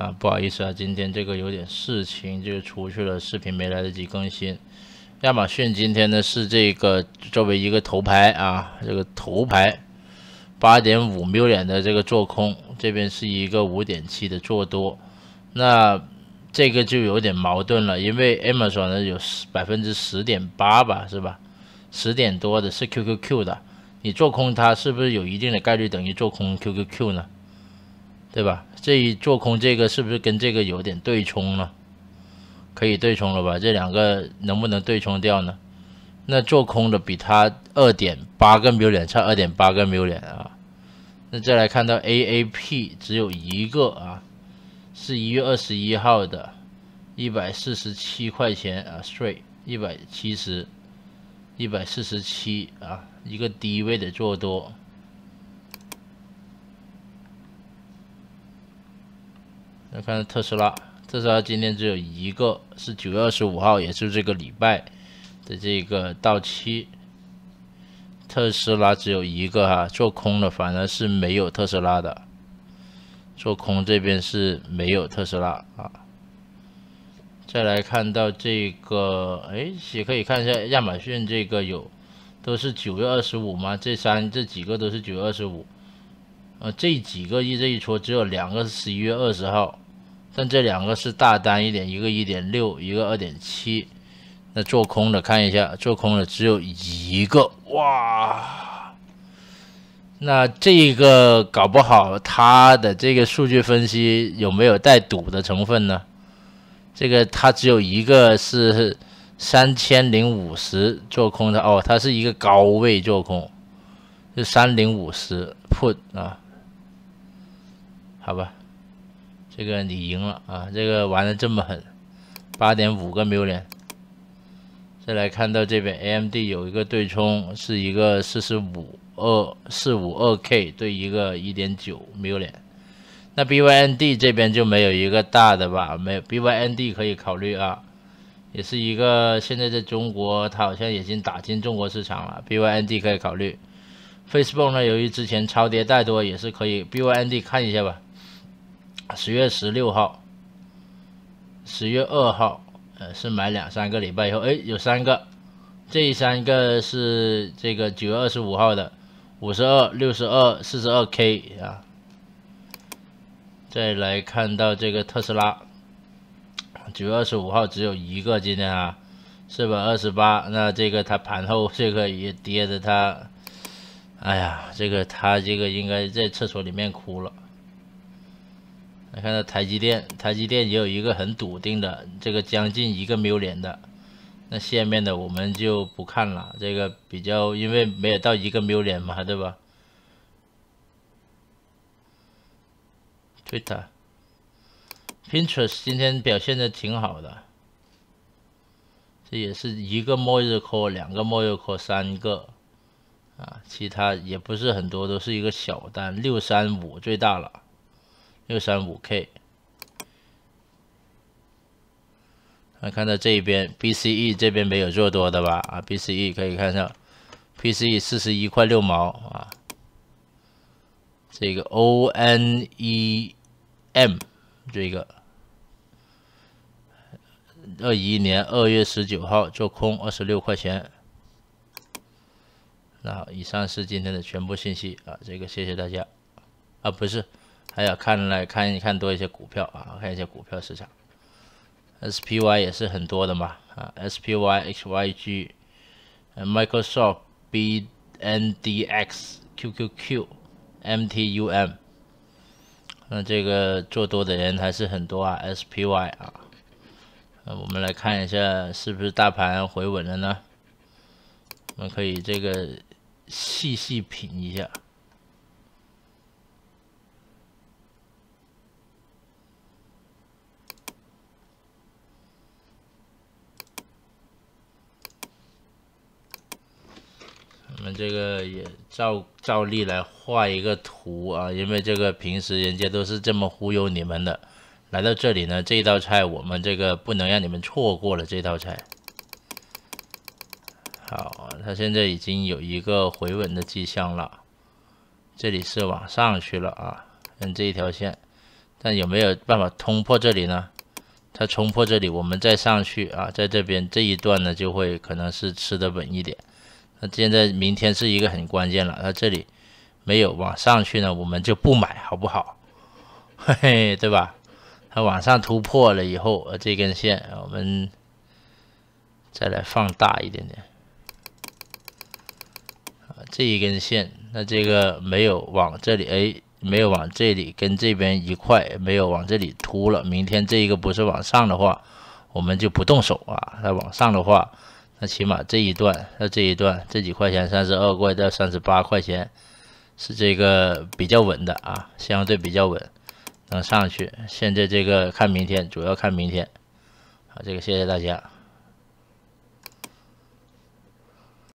啊，不好意思啊，今天这个有点事情，就出去了，视频没来得及更新。亚马逊今天呢是这个作为一个头牌啊，这个头牌八点五 million 的这个做空，这边是一个五点七的做多，那这个就有点矛盾了，因为 Amazon 呢有百分之十点八吧，是吧？十点多的是 QQQ 的，你做空它是不是有一定的概率等于做空 QQQ 呢？对吧？这一做空这个是不是跟这个有点对冲呢？可以对冲了吧？这两个能不能对冲掉呢？那做空的比它二点八个 million 差二点八个 million 啊。那再来看到 AAP 只有一个啊，是一月二十一号的，一百四十七块钱啊，straight 一百七十，一百四十七啊，一个低位的做多。看特斯拉，特斯拉今天只有一个，是九月二十五号，也是这个礼拜的这个到期。特斯拉只有一个哈，做空的反而是没有特斯拉的，做空这边是没有特斯拉啊。再来看到这个，哎，也可以看一下亚马逊这个有，都是九月二十五吗？这三这几个都是九月二十五。呃，这几个一这一撮只有两个是十一月二十号，但这两个是大单一点，一个一点六，一个二点七。那做空的看一下，做空的只有一个，哇！那这个搞不好他的这个数据分析有没有带赌的成分呢？这个他只有一个是三千零五十做空的哦，它是一个高位做空，是三零五十 put 啊。好吧，这个你赢了啊！这个玩的这么狠，八点五个 million。再来看到这边，AMD 有一个对冲，是一个四十五二四五二 K 对一个一点九 million。那 BYND 这边就没有一个大的吧？没有 BYND 可以考虑啊，也是一个现在在中国，它好像已经打进中国市场了。BYND 可以考虑。Facebook 呢，由于之前超跌太多，也是可以 BYND 看一下吧。十月十六号，十月二号，呃，是买两三个礼拜以后，哎，有三个，这三个是这个九月二十五号的，五十二、六十二、四十二 K 啊。再来看到这个特斯拉，九月二十五号只有一个今天啊，四百二十八，那这个它盘后这个也跌的它，哎呀，这个它这个应该在厕所里面哭了。来看到台积电，台积电也有一个很笃定的，这个将近一个 million 的，那下面的我们就不看了，这个比较因为没有到一个 million 嘛，对吧？Twitter，Pinterest 今天表现的挺好的，这也是一个末日 call，两个末日 call，三个啊，其他也不是很多，都是一个小单，六三五最大了。六三五 K，来看到这一边，BCE 这边没有做多的吧？啊，BCE 可以看一下，BCE 四十一块六毛啊。这个 ONEM 这个二一年二月十九号做空二十六块钱。那好，以上是今天的全部信息啊，这个谢谢大家啊，不是。还要看来看一看多一些股票啊，看一些股票市场，SPY 也是很多的嘛啊，SPY、HYG、Microsoft、BNDX、QQQ、MTUM，那这个做多的人还是很多啊，SPY 啊，那我们来看一下是不是大盘回稳了呢？我们可以这个细细品一下。我这个也照照例来画一个图啊，因为这个平时人家都是这么忽悠你们的，来到这里呢，这道菜我们这个不能让你们错过了这道菜。好，它现在已经有一个回稳的迹象了，这里是往上去了啊，跟这一条线，但有没有办法冲破这里呢？它冲破这里，我们再上去啊，在这边这一段呢，就会可能是吃的稳一点。那现在明天是一个很关键了，它这里没有往上去呢，我们就不买，好不好？嘿嘿，对吧？它往上突破了以后，呃，这根线我们再来放大一点点，这一根线，那这个没有往这里，哎。没有往这里跟这边一块，没有往这里凸了。明天这一个不是往上的话，我们就不动手啊。它往上的话，那起码这一段，那这一段这几块钱，三十二块到三十八块钱，是这个比较稳的啊，相对比较稳，能上去。现在这个看明天，主要看明天。好，这个谢谢大家。